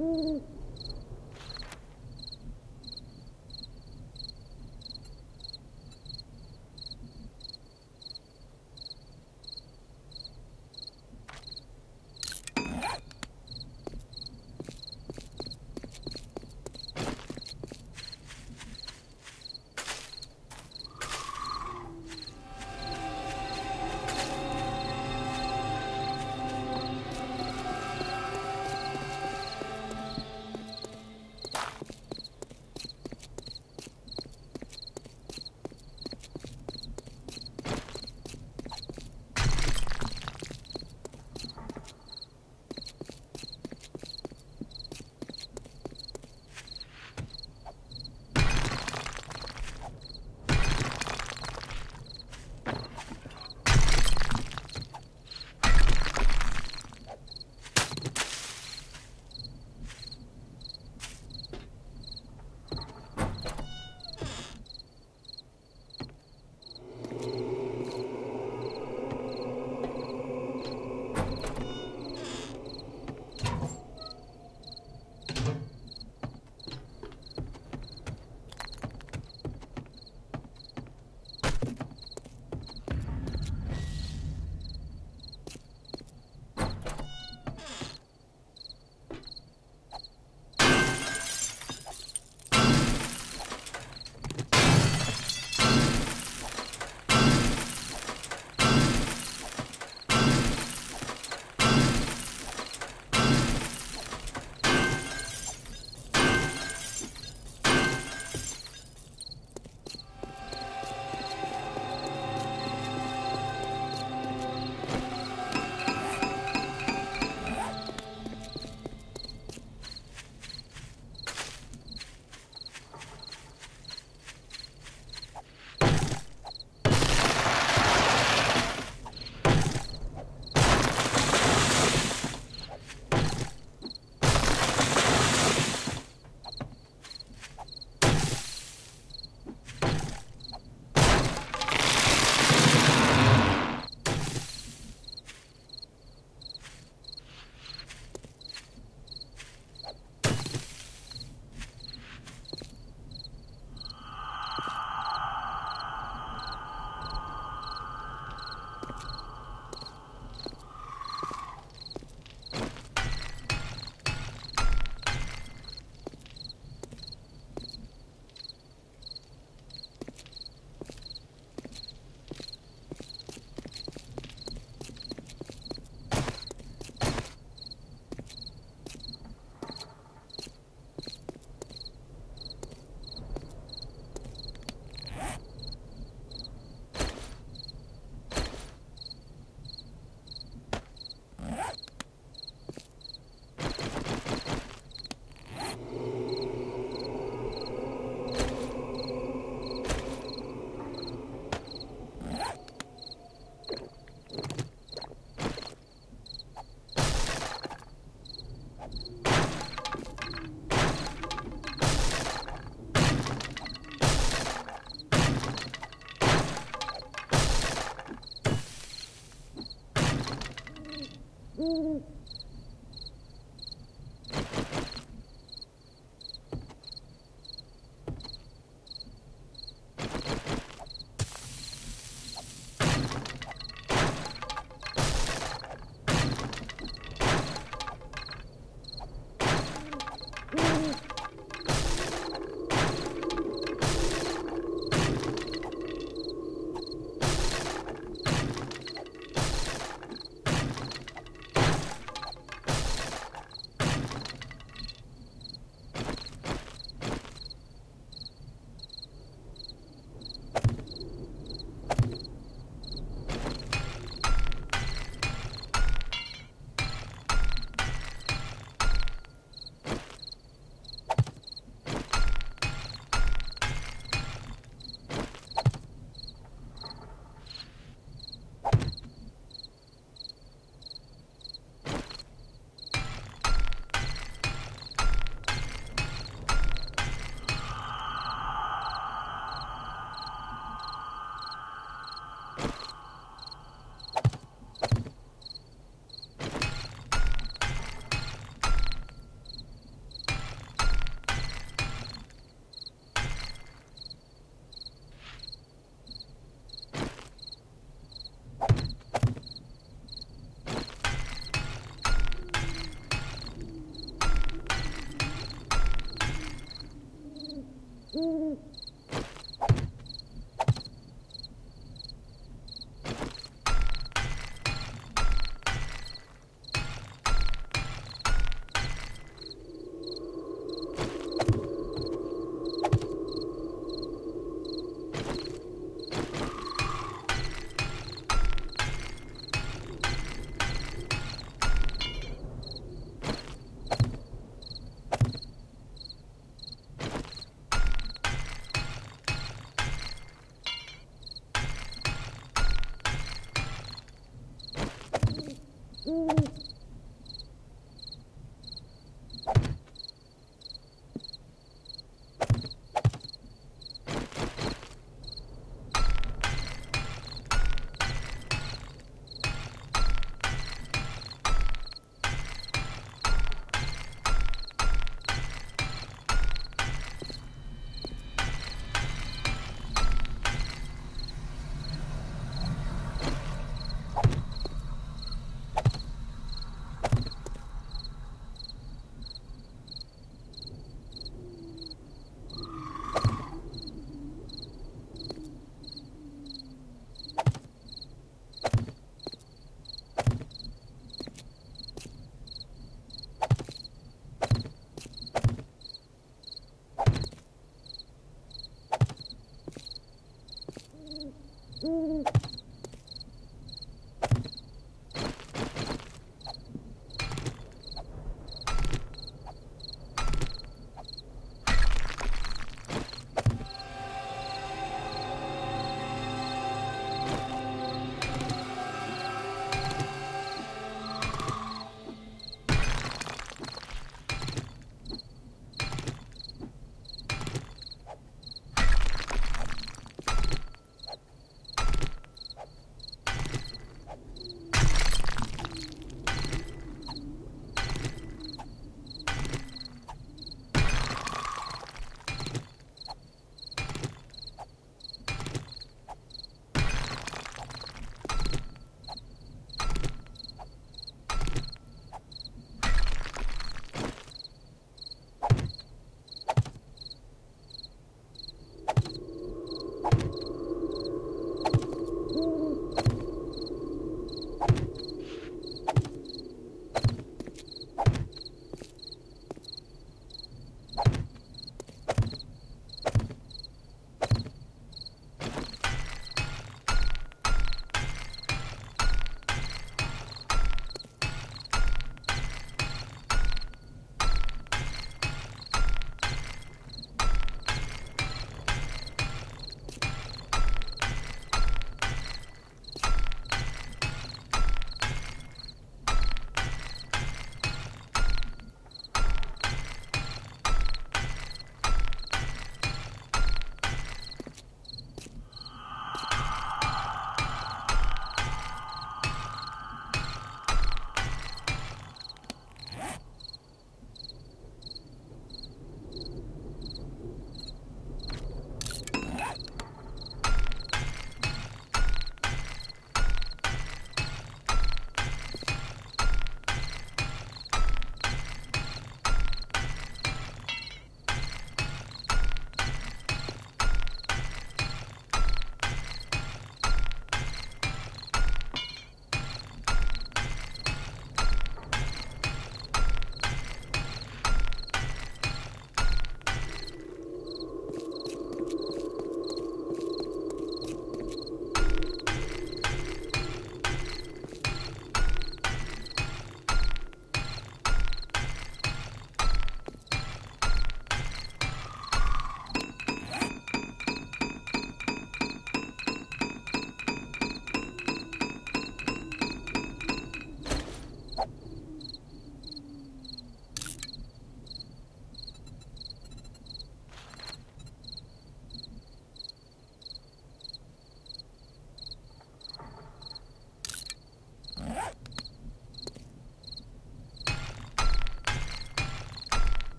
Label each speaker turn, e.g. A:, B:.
A: Ooh.